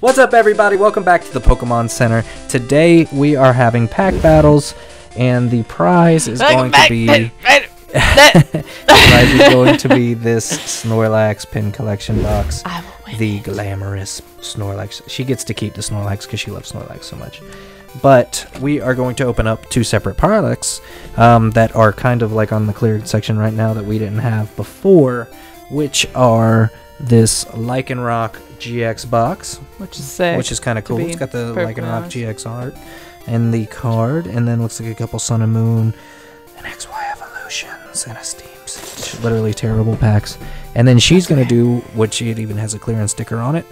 What's up, everybody? Welcome back to the Pokemon Center. Today we are having pack battles, and the prize is going to be the prize is going to be this Snorlax pin collection box, I will win. the glamorous Snorlax. She gets to keep the Snorlax because she loves Snorlax so much. But we are going to open up two separate products um, that are kind of like on the cleared section right now that we didn't have before, which are this Lycanroc GX box, Which is sick. which is kind of cool. It's got the Lycanroc honest. GX art and the card, and then looks like a couple Sun and Moon, and XY Evolutions, and a Steam Siege. Literally terrible packs. And then she's gonna do what she it even has a clearance sticker on it.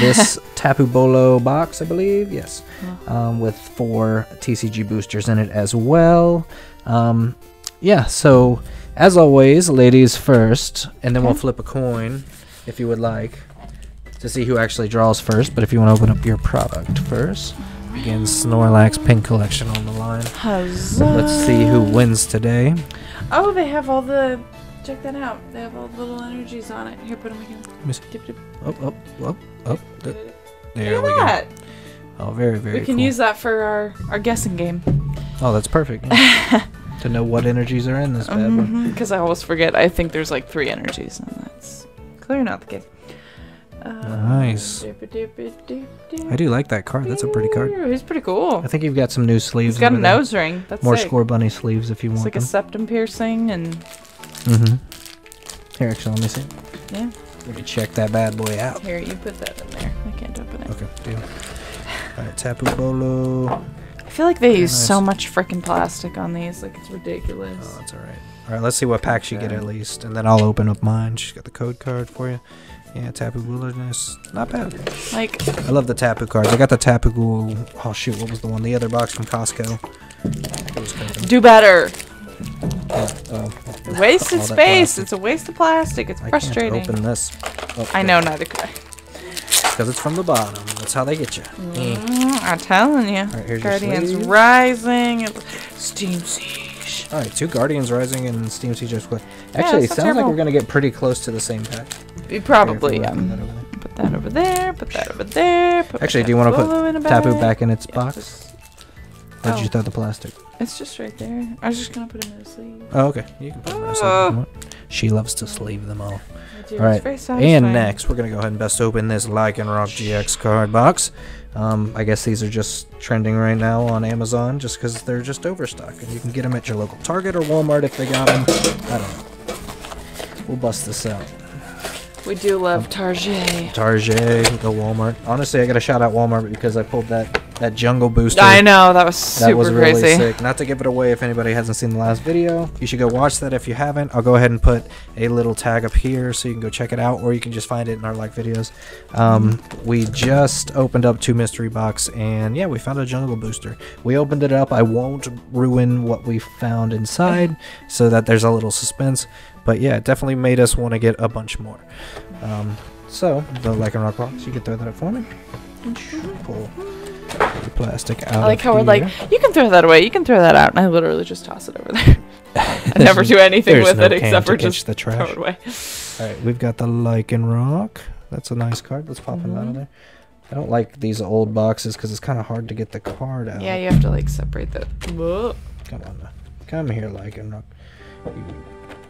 This Tapu Bulu box, I believe, yes, um, with four TCG boosters in it as well. Um, yeah, so as always, ladies first, and then we'll flip a coin if you would like to see who actually draws first. But if you want to open up your product first, again, Snorlax pin Collection on the line. Huzzah. Let's see who wins today. Oh, they have all the. Check that out. They have all the little energies on it. Here, put them again. me see. Dip, dip. Oh, oh, oh, oh. th- There Look we at go. Oh, very, very We can cool. use that for our, our guessing game. Oh, that's perfect. yeah. to know what energies are in this bad boy. Because I always forget. I think there's like three energies, and that's clearly not the case. Uh, Nice. dip, dip, dip, dip, dip. I do like that card. That's a pretty card. He's pretty cool. I think you've got some new sleeves. He's got a there. nose ring. That's More sick. Scorbunny sleeves if you It's want like a septum piercing, and mm-hmm. Here, actually, let me see. yeah. Let me check that bad boy out. Here, you put that in there. I can't open it. Okay, deal. All right, Tapu Bulu. I feel like they use so much freaking plastic on these. Like it's ridiculous. Oh, that's all right. All right, let's see what packs you get at least, and then I'll open up mine. She's got the code card for you. Yeah, Tapu Wilderness. Not bad. Like I love the Tapu cards. I got the Tapu Ghoul. Oh shoot, what was the one? The other box from Costco. It was kind of- do better. yeah, oh, oh. Waste all of that space. plastic. It's a waste of plastic. It's I frustrating. can't open this. Oh, I know, neither could I. Because it's from the bottom. That's how they get you. Mm, I'm telling you. Your Guardians. Rising. Steam Siege. All right, two Guardians Rising and Steam Siege. Actually, it it's not sounds like we're gonna get pretty close to the same pack. You Probably, Here, yeah. put that over there. Put that over there. Put that over there. Put Actually, do you want to Tapu Bulu in a put Tapu back in its Yeah, box? Or did you oh. throw the plastic? It's just right there. I was just gonna put it in the sleeve. Oh, okay. You can put them in a sleeve if you want. She loves to sleeve them all. All right, It's very satisfying. And next, we're gonna go ahead and best open this Lycanroc GX card box. Um, I guess these are just trending right now on Amazon, just because they're just overstock, and you can get them at your local Target or Walmart if they got them. I don't know. We'll bust this out. we do love Target. Target, the Walmart. Honestly, I gotta shout out Walmart because I pulled that that jungle booster. I know that was super That was really crazy. sick. Not to give it away if anybody hasn't seen the last video. You should go watch that if you haven't. I'll go ahead and put a little tag up here so you can go check it out, or you can just find it in our like videos. Um, we just opened up two mystery box, and yeah, we found a jungle booster. We opened it up. I won't ruin what we found inside, so that there's a little suspense. But yeah, it definitely made us want to get a bunch more. Um, so the Lycanroc box, you can throw that up for me. Pull the plastic out. I like how we're like, you can throw that away, you can throw that out, and I literally just toss it over there. I never do anything with no it except for just the throw trash. it away. All right, we've got the Lycanroc. That's a nice card. Let's pop him out of Mhm. there. I don't like these old boxes because it's kind of hard to get the card out. Yeah, you have to like separate that. Whoa. Come on, now. come here, Lycanroc. You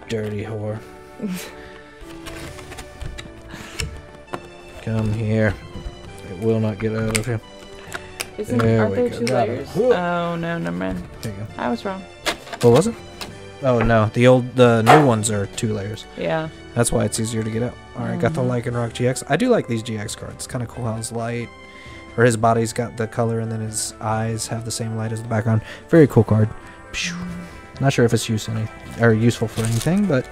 dirty whore. come here. It will not get out of here. Isn't There aren't there two Got layers? Whoop. Oh no, never mind. There you go. I was wrong. What was it? Oh no, the old, the new ones are two layers. Yeah. That's why it's easier to get out. All right, got the Mhm. Lycanroc GX. I do like these GX cards. It's kind of cool how his light, or his body's got the color, and then his eyes have the same light as the background. Very cool card. Not sure if it's use any or useful for anything, but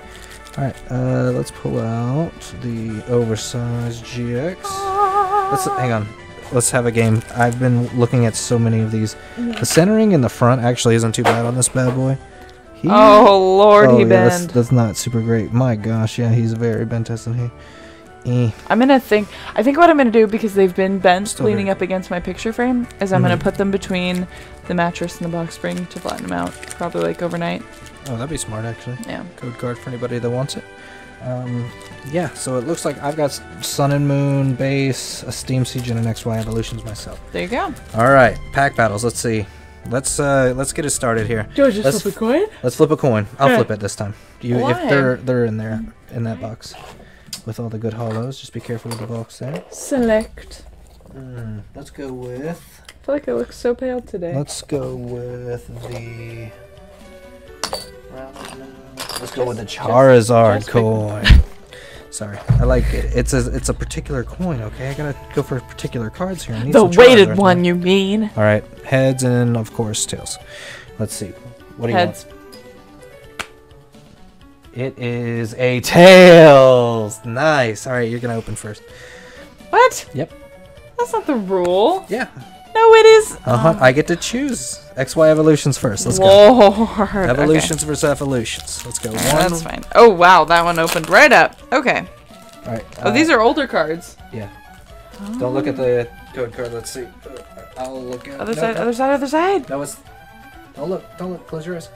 all right. Uh, let's pull out the oversized GX. Let's hang on. Let's have a game. I've been looking at so many of these. The centering in the front actually isn't too bad on this bad boy. He- Oh Lord, Oh, he yeah, that's, bent. that's not super great. My gosh, yeah, he's very bent, isn't he? Eh. I'm gonna think. I think what I'm gonna do because they've been bent, Still leaning very up against my picture frame, is I'm gonna Mhm. put them between the mattress and the box spring to flatten them out. Probably like overnight. Oh, that'd be smart, actually. Yeah. Code card for anybody that wants it. Um, yeah, so it looks like I've got Sun and Moon base, a Steam Siege, and an XY Evolutions myself. There you go. All right, pack battles. Let's see. Let's uh let's get it started here. Do I just Let's flip a coin? Let's flip a coin. I'll Okay. flip it this time. You Why? if they're they're in there in that box with all the good hollows. Just be careful with the box there. Select. Mm, let's go with I feel like I look so pale today. let's go with the let's go with the Charizard coin. Sorry, I like it. It's a it's a particular coin. Okay, I gotta go for particular cards here. I need the weighted one, you mean? All right, heads and of course tails. Let's see. What do you Heads. want? It is a tails. Nice. All right, you're gonna open first. What? Yep. That's not the rule. Yeah. No, it is. Uh huh. I get to choose. XY evolutions first. Let's go. Lord. Okay. Evolutions versus evolutions. Let's go. That's fine. Oh wow, that one opened right up. Okay. All right. Oh, these are older cards. Yeah. Don't look at the code card. Let's see. Uh, I'll look at. Other no, side, no, other side, other side. That was. Don't look. Don't look. Close your eyes.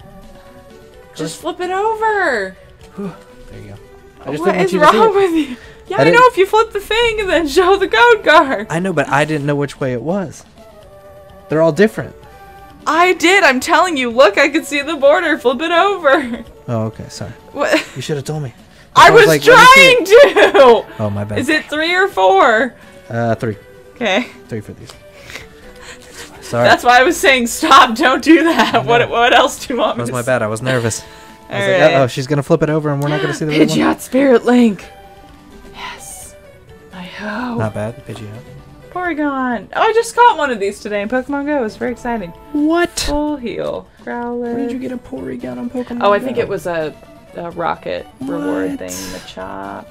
Just flip it over. There you go. I just What is wrong with you? Yeah, I I, know if you flip the thing and then show the code card. I know, but I didn't know which way it was. They're all different. I did. I'm telling you. Look, I could see the border. Flip it over. Oh, okay. Sorry. What? You should have told me. I was was like, let me see trying to. Oh, my bad. Is it three or four? Uh, three. Okay. Three for these. Sorry. That's why I was saying stop. Don't do that. What? What else do you want that me was my bad. I was nervous. I was All like, oh, she's gonna flip it over, and we're not gonna see the. Pidgeot Spirit Link. Yes. I hope. Not bad. Pidgeot. Porygon. Oh, I just caught one of these today in Pokemon Go. It was very exciting. What? Full heal. Growler. Where did you get a Porygon on Pokemon? Go? Oh, I think it was a, a rocket reward thing. The chop.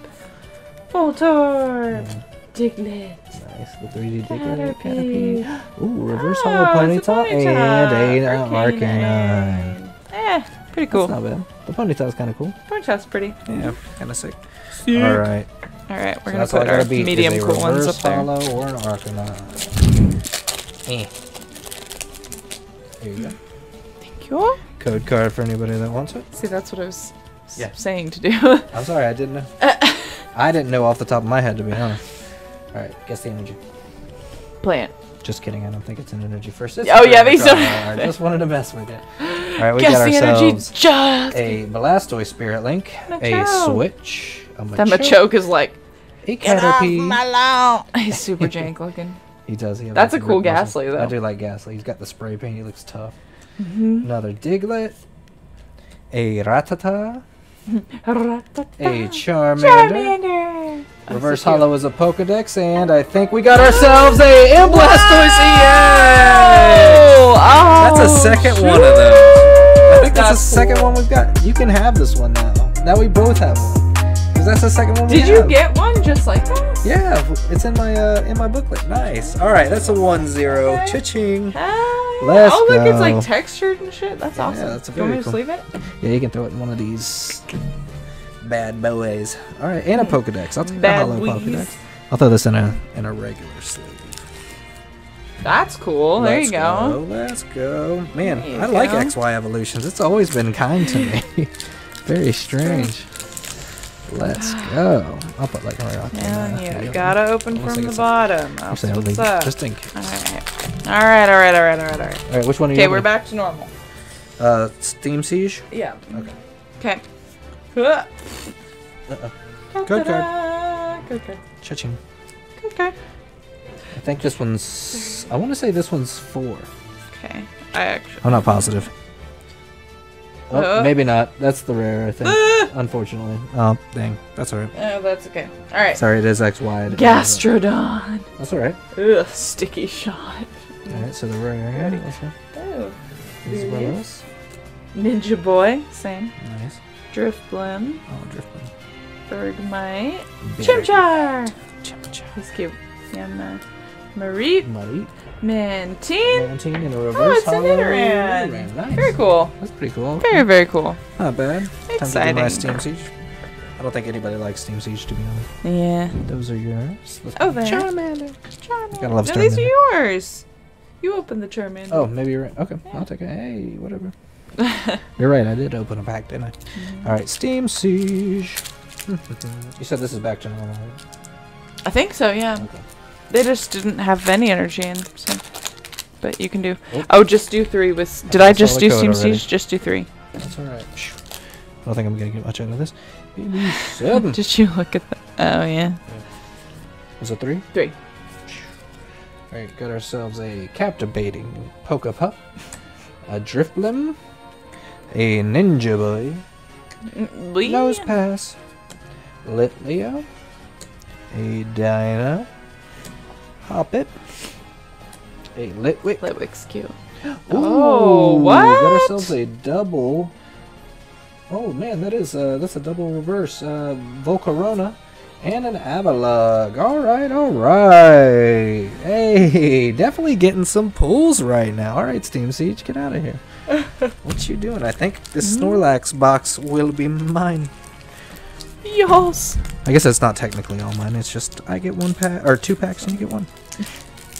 Voltorb. Yeah. Diglett. Nice. The 3D Caterpie. Caterpie. Ooh, reverse Oh, hollow it's a Ponyta and a uh, Arcanine. Arcanine. Eh, pretty cool. That's not bad. The Ponyta's kind of cool. Ponyta's pretty. Yeah, kind of sick. All All right. All right, we're So gonna that's all I put our medium cool ones up there. hollow or an. Eh. There you go. Thank you. Code card for anybody that wants it. See, that's what I was Yeah. saying to do. I'm sorry, I didn't know. I didn't know off the top of my head, to be honest. All right, guess the energy. Plant. Just kidding. I don't think it's an energy first. It's Oh, yeah, these are-. I just wanted to mess with it. All right, we Guess got the energy. ourselves Just. a Blastoise Spirit Link, a Machoke. Switch, a Machoke. that Machoke is like. A Get off Caterpie. my lawn. He's super jank looking. He does. He That's a cool rip. Gastly, though. I do like Gastly. He's got the spray paint. He looks tough. Mhm. Another Diglett, a Rattata, Rattata. a Charmander. Charmander. Reverse so. Hollow is a Pokedex, and I think we got ourselves a Blastoise EX! Oh, That's a oh, second one of those. I think that's, That's the second cool. one we've got. You can have this one now. Now we both have one. Because that's the second one we Did you have. get one just like that? Yeah, it's in my uh, in my booklet. Nice. All right, that's a one zero. Okay. Cha-ching. Ah. Let's oh, look, it's like textured and shit. That's Yeah, awesome. that's you want me to cool. leave it? Yeah, you can throw it in one of these bad boys. All right, and a Pokedex. I'll take the Bad hollow. Pokedex. I'll throw this in a in a regular sleeve. That's cool. there Let's you go. Let's go. Man, There I like. XY evolutions. It's always been kind to me. Very strange. Let's go. I'll put like a rock in Yeah, you gotta open from the bottom. That's I'll what's up. just in case. Alright. Alright, alright, alright, alright, alright. All right, which one are you Okay, we're back to normal. Uh, Steam Siege. Yeah. Okay. Okay. Huh. Uh-uh. Code card. Code card. Cha-ching. Code card. I think this one's. I want to say this one's four. Okay. I actually. I'm not positive. Oh, Uh. maybe not. That's the rare, I think. Ah! Unfortunately. Oh, dang. That's alright. Oh, that's okay. Alright. Sorry, it is XY. Gastrodon. That's alright. Ugh, sticky shot. Alright, so the rare. Ready. Let's. Oh. This is one of. Ninja Boy. Same. Nice. Drifblim. Oh, Driftman. Bergmite. Berry. Chimchar. Chimchar. He's cute. Yeah, Ma- Mareep. Mantine. Mantine in a Oh, reverse it's an hollow. Nidoran, Nice. Very cool. That's pretty cool. Very, very cool. Not bad. Time to Exciting. do my Steam Siege. I don't think anybody likes Steam Siege, to be honest. Yeah. Those are yours. Let's Oh, there. Charmander. Charmander. Gotta love no, these are yours. You opened the Charmander. Oh, maybe you're right. Okay, I'll take it. Hey, whatever. You're right. I did open a pack, didn't I? Mm-hmm. All right, Steam Siege. you said this is back to normal. I think so, yeah. Okay. They just didn't have any energy in, so. But you can do. Oh. Oh, just do three with. Did I I just do code Steam already. Siege? Just do three. That's alright. I don't think I'm gonna get much out of this. Maybe seven. Did you look at that? Oh, yeah. Was it three? Three. Alright, got ourselves a captivating Poke Puff, a Drifblim, a Ninja Boy, Lee? Nose Pass, Litleo, a Dyna, Hoppet, a Litwick. Litwick's cute. Ooh, Oh, Got ourselves a double. Oh man, that is uh, that's a double reverse uh, Volcarona and an Avalugg. All right, all right. Hey, definitely getting some pulls right now. All right, Steam Siege, get out of here. what you doing? I think this Hmm? Snorlax box will be mine. Yos. I guess that's not technically all mine. It's just I get one pack or two packs and you get one.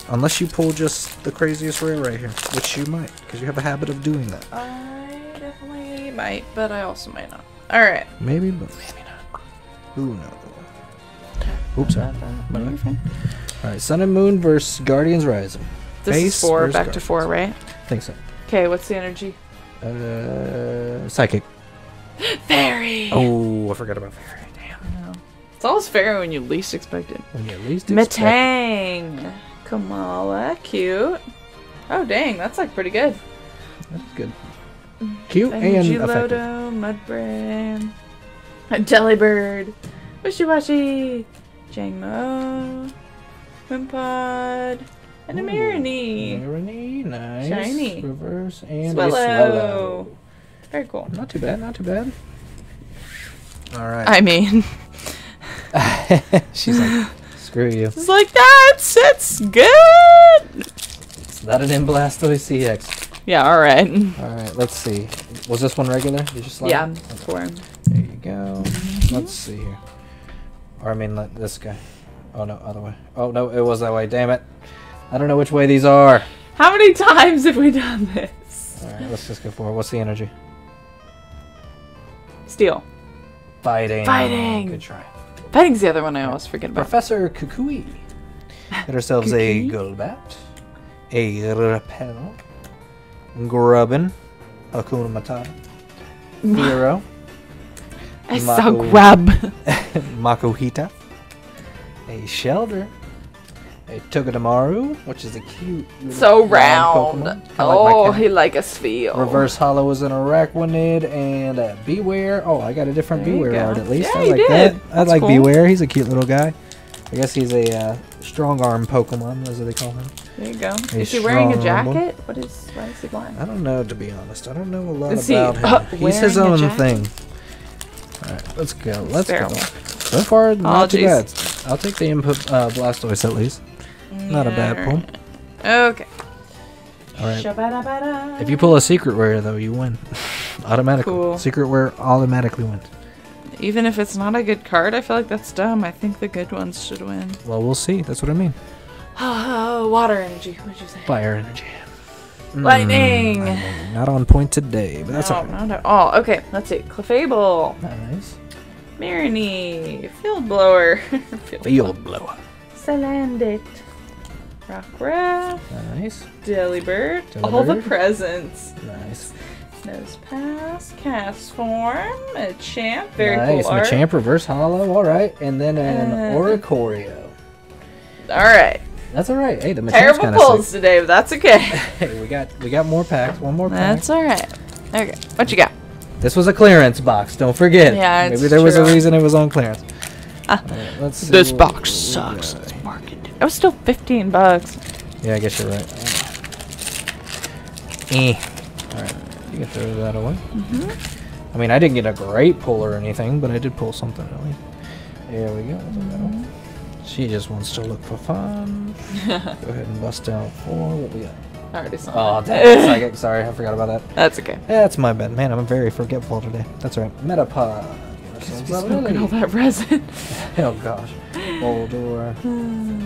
Unless you pull just the craziest rare right here, which you might, because you have a habit of doing that. I definitely might, but I also might not. Alright. Maybe, but maybe not. Who knows? Oops, sorry. My you're fine. All right, Sun and Moon versus Guardians Rising. This Base is four, back to four, right? think so. Okay, what's the energy? Uh, Psychic. Fairy! Oh, I forgot about Fairy. Damn. No. It's always fairy when you least expect it. When you least expect it. Metang! Komala, cute. Oh, dang, that's like pretty good. That's good. Mm-hmm. Cute and Energy effective. Lodo, Mudbray, Delibird, Wishy-Washy, Jangmo, Wimpod, and a Ooh, Mareanie. Mareanie, nice. Shiny. Reverse and Swellow. a Swellow. Very cool. Not too bad, not too bad. All right. I mean, She's like, screw you. it's like that's it's good. It's not an Blastoise CX. Yeah, all right. All right, let's see. Was this one regular? Did you slide? Yeah, it? four. There you go. Mm-hmm. Let's see here. Or I mean, like this guy. Oh no, other way. Oh no, it was that way. Damn it. I don't know which way these are. How many times have we done this? All right, let's just go for it. What's the energy? Steel. Fighting. Fighting. Good try. Fighting's the other one I always forget about. Professor Kukui. Got ourselves a? Golbat, a Repel, Grubbin, Hakuna Matata, Hero, I Mako. saw grub. Makuhita, a Shelder, a Togedemaru, which is a cute so round. Oh, like he like a sphere. Reverse Hollow is an Araquanid and Bewear. Oh, I got a different There Bewear art at least. Yeah, I like did. that. I That's like cool. Bewear. He's a cute little guy. I guess he's a uh, strong arm Pokemon, as they call him. There you go. Is he wearing a jacket? What is? Why is he blind? I don't know, to be honest. I don't know a lot Is he, about him. uh, he's his own thing. All right, let's go. Let's Feral. go. So far, not too bad. I'll take the input uh, Blastoise at least. Not a bad pull. Okay. All right. If you pull a secret rare, though, you win. automatically. Cool. Secret rare automatically wins. Even if it's not a good card, I feel like that's dumb. I think the good ones should win. Well, we'll see. That's what I mean. Oh, water energy. What'd you say? Fire energy. Lightning. Mm. Not on point today, but that's no, alright. not at all. Okay, let's see. Clefable, Nice. Mareanie, Field Blower, Field Field blower. Salandit, Rockruff, Nice. Delibird, all the presents. Nice. Nose Pass, Castform, a Champ, very nice. cool art. Machamp reverse hollow. All right. And then an Uh, Oricorio. Alright, That's all right. Hey, the Machamp's terrible kind pulls of sick. today, but that's okay. Hey, we got we got more packs. One more pack. that's alright. Okay, what you got? This was a clearance box. Don't forget. Yeah, it's Maybe there was a reason it was on clearance. All right, let's see This box sucks. Got. It's marketed. It was still 15 bucks. Yeah, I guess you're right. Eh. Alright, you can throw that away. Mm-hmm. I mean, I didn't get a great pull or anything, but I did pull something at least. There we go. Medal. Mm-hmm. She just wants to look for fun. go ahead and bust out four. What we got? I already saw Oh, that. damn. Psychic. Sorry, I forgot about that. That's okay. That's my bad. Man, I'm very forgetful today. That's right. Metapod. Because we smoking all that resin. Oh, gosh.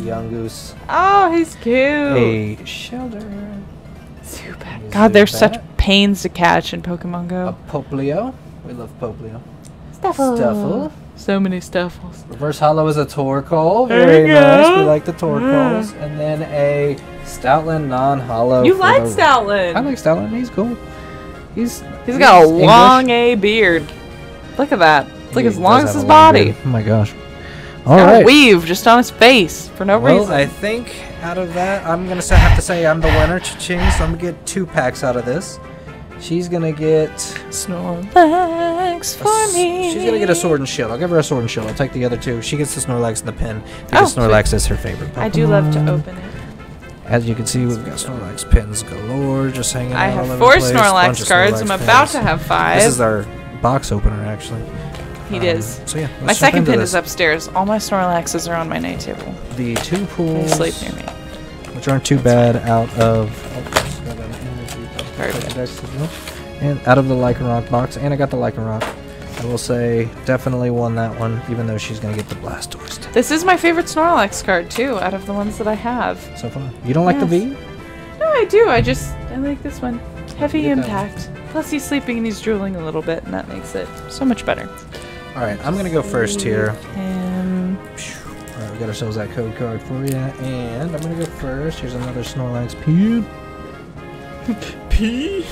Boldore. Young Goose. oh, he's cute. A Shelter. Zubat. God, they're such pains to catch in Pokemon Go. A Go. Poplio. We love Poplio. Stufful. Stufful. So many Stuffuls. Reverse Hollow is a Torkoal. There Very you nice. go. We like the mm. Torkoals. And then a Stoutland non-hollow. you like Stoutland. I like Stoutland. He's cool. He's He's got a English. long A beard. Look at that. It's like He as long as his body. beard. Oh my gosh. All a weave just on his face for no well, reason. I think out of that, I'm gonna have to say I'm the winner, Cha-ching. So I'm gonna get two packs out of this. She's gonna get. Snorlax for me. She's gonna get a sword and shield. I'll give her a sword and shield. I'll take the other two. She gets the Snorlax and the pin Oh, because sweet. Snorlax is her favorite. Pokemon. I do love to open it. As you can see, we've got Snorlax pins galore, just hanging I out all have over four the place. Bunch Snorlax cards. Snorlax I'm about pins. to have five. This is our box opener, actually. He Um, is. So yeah, My second pin is upstairs. All my Snorlaxes are on my night table. The two They pools, sleep near me. which aren't too bad, out of. Oh, just got an energy Very pop- good. deck signal. And out of the Lycanroc box, and I got the Lycanroc. I will say, definitely won that one, even though she's gonna get the Blastoise This is my favorite Snorlax card too, out of the ones that I have. so far. You don't like the V? No, I do. I just I like this one. Heavy impact. Plus he's sleeping and he's drooling a little bit, and that makes it so much better. All right, I'm gonna go first here. Um, All right, we got ourselves that code card for you, and I'm gonna go first. Here's another Snorlax P. P.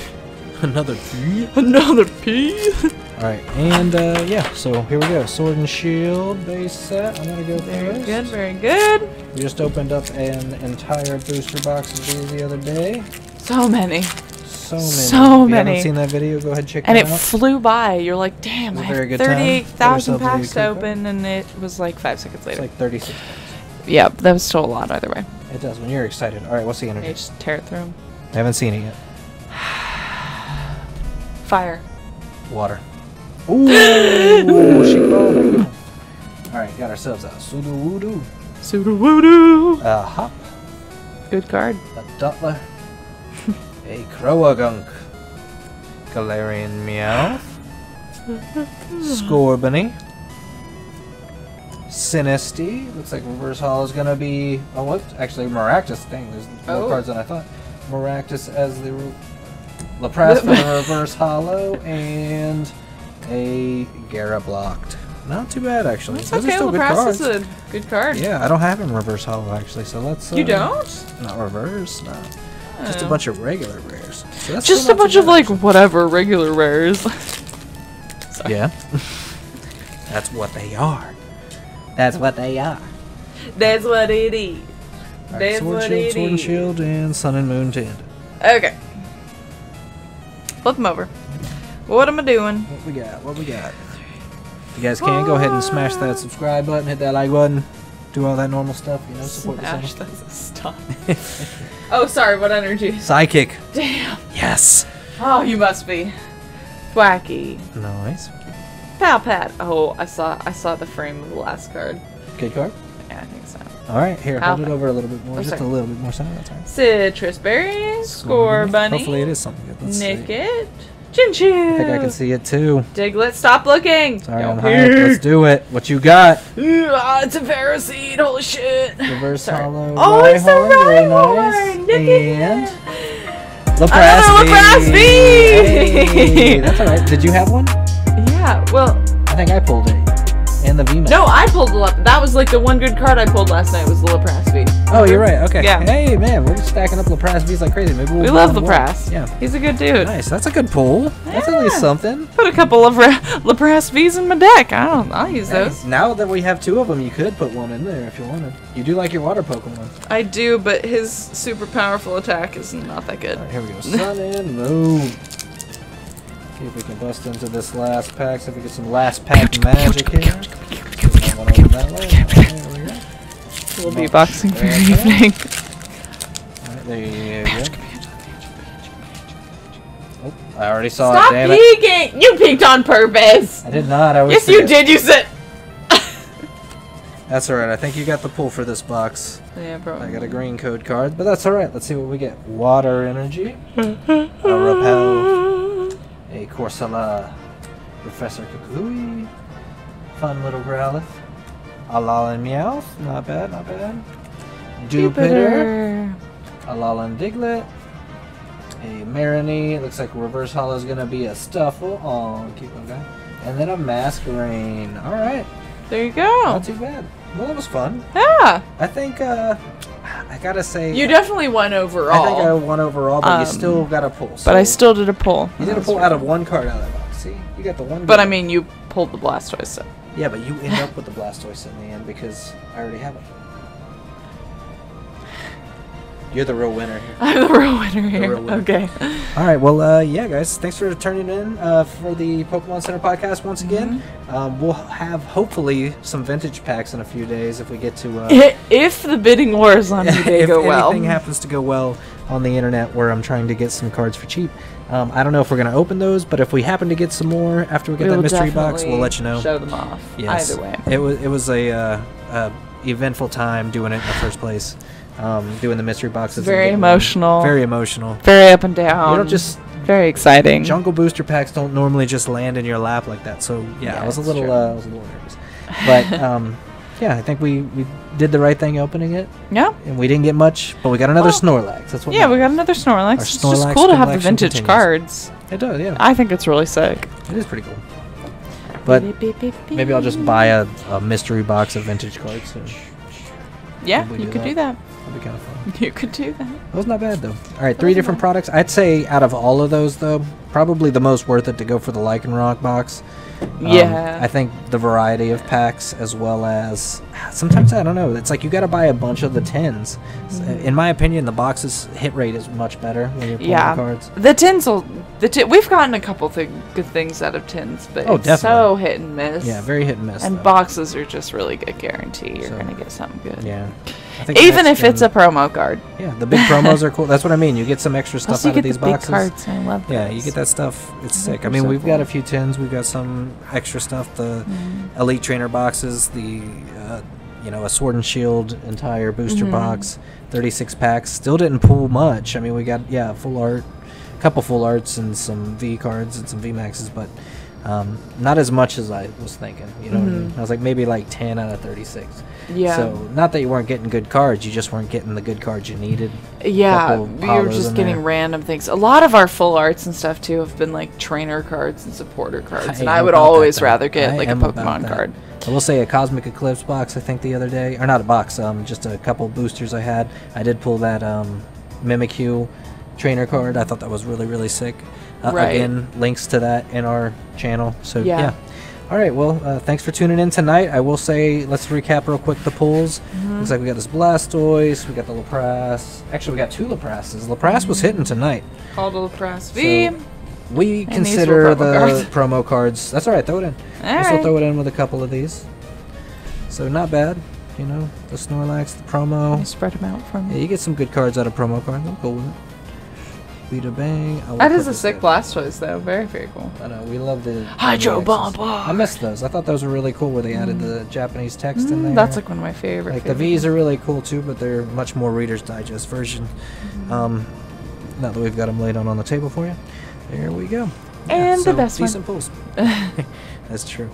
Another P. Another P. All right, and uh, yeah, so here we go. Sword and Shield base set. I'm gonna go Very first. good. Very good. We just opened up an entire booster box of these the other day. So many. So many. So if you many. haven't seen that video, go ahead and check And it out. And it out. flew by. You're like, damn, It was I a very have good time. 38,000 Give yourself a packs to open, and it was like five seconds It's later. like 36. yeah, that was still a lot either way. It does when you're excited. All right, what's the I energy? just tear it through 'em. I haven't seen it yet. Fire. Water. Ooh, she. All right, got ourselves a Sudowoodo, Sudowoodo. a Hop, Good card. a Dottler, a Croagunk, Galarian Meowth, Scorbunny, Sinistea. Looks like Reverse Hall is gonna be. Oh, what? Actually, Maractus. Dang, there's more Oh. cards than I thought. Maractus as the Lapras for the Reverse Hollow and a Gara blocked. Not too bad actually. That's Those are okay. good Lapras is a good card. Yeah, I don't have him reverse hollow actually, so let's. Uh, You don't? Not reverse, no. Just a bunch of regular rares. So that's Just a bunch too of like whatever regular rares. Yeah. that's what they are. That's what they are. That's what it is. Alright, That's sword what shield, it sword and shield, and sun and moon tandem. Okay. Flip them over. What am I doing? What we got? What we got? If you guys can, go ahead and smash that subscribe button, hit that like button, do all that normal stuff, you know, support the Smash, channel. that's a stop. oh, sorry, what energy? Psychic. Damn. Yes. Oh, you must be. Thwackey. Nice. Pal Pat. Oh, I saw I saw the frame of the last card. Good card. Yeah, I think so. All right, here, Pal hold it over a little bit more, Oh, just a little bit more. Sorry, that's all right. Citrus berry, Scorbunny, Hopefully it is something good. Let's see. Nickit, Chin Chin. I think I can see it too. Diglett, stop looking. Sorry, Don't I'm hyped. Let's do it. What you got? Ah, it's a Phariseed. Holy shit. Reverse Sorry. hollow. Oh, it's a Rhyhorn, very nice. And at. Lapras Another Lapras V. Hey, that's all right. Did you have one? Yeah, well, I think I pulled it. And the VMAX. no, I pulled the Lap- That was like the one good card I pulled last night was the Lapras V. Oh, you're right. Okay. Yeah. Hey, man, we're just stacking up Lapras V's like crazy. Maybe we'll We love. Lapras. Yeah. He's a good dude. Nice. That's a good pull. That's at least something. Put a couple of Lapras V's in my deck. I don't. I'll use those. now that we have two of them, you could put one in there if you wanted. You do like your water Pokemon. I do, but his super powerful attack is not that good. Right, here we go. Sun and Moon. See if we can bust into this last pack. See if we get some last pack magic here. I wanna open that way. There we go. We'll be boxing for There your you go. evening. All right, there you go. Oh, I already saw Stop it. Damn it! peeking! You peeked on purpose. I did not. I was. Yes, you did. You said. That's all right. I think you got the pull for this box. Yeah, bro. I got a green code card, but that's all right. Let's see what we get. Water energy, a repel, a Corsola, Professor Kukui, fun little Growlithe, a Alolan Meowth, not bad, not bad. Jupiter, a Alolan Diglett, a Mareanie. It looks like reverse hollow is gonna be a Stufful. Oh, keep going. And then a Masquerain. All right. There you go. Not too bad. Well, it was fun. Yeah. I think uh, I gotta say You definitely won overall. I think I won overall, but you Um, still got a pull. but I still did a pull. You did a pull out of one card out of the box. See, you got the one. But. I mean, you pulled the Blastoise, so. yeah, but you end up with the Blastoise in the end because I already have it. You're the real winner here. I'm the real winner here. real winner. Okay. All right, well, uh, yeah, guys, thanks for turning in uh, for the Pokemon Center podcast once again. Mm-hmm. Um, we'll have hopefully some vintage packs in a few days if we get to. Uh, if the bidding wars on eBay go well. If anything happens to go well on the internet where I'm trying to get some cards for cheap. Um, I don't know if we're going to open those, but if we happen to get some more after we get We that mystery box, we'll let you know. Show them off. Yes. Either way. It was it was a, uh, uh eventful time doing it in the first place. Um, doing the mystery boxes. Very getting them. emotional. Very emotional. Very up and down. you don't just very exciting. jungle booster packs don't normally just land in your lap like that. So yeah, Yeah, I was a little uh, I was a little nervous, but um, yeah, I think we we did the right thing opening it, yeah. and we didn't get much, but we got another Well, Snorlax. That's what. Yeah, we got another Snorlax. Our It's just cool to have the vintage continues. cards. It does, yeah. I think it's really sick. It is pretty cool. But maybe I'll just buy a, a mystery box of vintage cards. Yeah, you do could that. do that. That'd be kind of fun. You could do that. That was not bad though. All right, three different bad. products. I'd say out of all of those though, probably the most worth it to go for the Lycanroc box. Um, Yeah. I think the variety of packs as well as sometimes I don't know. It's like you got to buy a bunch of the tins. Mhm. In my opinion, the box's hit rate is much better when you're pulling Yeah. the cards. The tins will. The we've gotten a couple th- good things out of tins, but Oh, it's so hit and miss. Yeah, very hit and miss. and though. boxes are just really good guarantee you're So, gonna get something good. Yeah. Even if it's a promo card. yeah, the big promos are cool. That's what I mean. You get some extra stuff Also, out of these the big boxes. cards. I love Yeah, you get that stuff. It's sick. I mean, so we've got a few tins. We've got some extra stuff. The Mhm. Elite Trainer boxes, the uh, you know a Sword and Shield entire booster Mhm. box, 36 packs. Still didn't pull much. I mean, we got yeah full art, a couple full arts and some V cards and some V maxes, but um, not as much as I was thinking. You know what I mean? Mhm. I was like maybe like 10 out of 36. Yeah. So not that you weren't getting good cards, you just weren't getting the good cards you needed. Yeah, we were just getting there. random things. A lot of our full arts and stuff too have been like trainer cards and supporter cards, and I I would about that, always rather get I like a Pokemon card. I will say a Cosmic Eclipse box I think the other day, or not a box, um, just a couple boosters I had. I did pull that um, Mimikyu trainer card. I thought that was really really sick. Uh, Right. Again, links to that in our channel. So yeah. Yeah. All right. Well, uh, thanks for tuning in tonight. I will say, let's recap real quick the pulls. Mm-hmm. Looks like we got this Blastoise, we got the Lapras. Actually, we got two Laprasses. Lapras was hitting tonight. Called a Lapras V. So, we And consider promo the cards. promo cards. That's all right. Throw it in. All We'll right. throw it in with a couple of these. So not bad, you know. The Snorlax, the promo. Me spread them out for me. Yeah, you get some good cards out of promo cards. I'm cool with it. Vita Bang. That is a sick there. Blastoise though. Very very cool. I know we love the Hydro Bomb I missed those. I thought those were really cool where they added the Japanese text in Mm, there. that's like one of my favorite. like the V's are really cool too, but they're much more Reader's Digest version. Mm-hmm. Um, now that we've got them laid out on the table for you, there we go. And the so best one. decent pulls. That's true.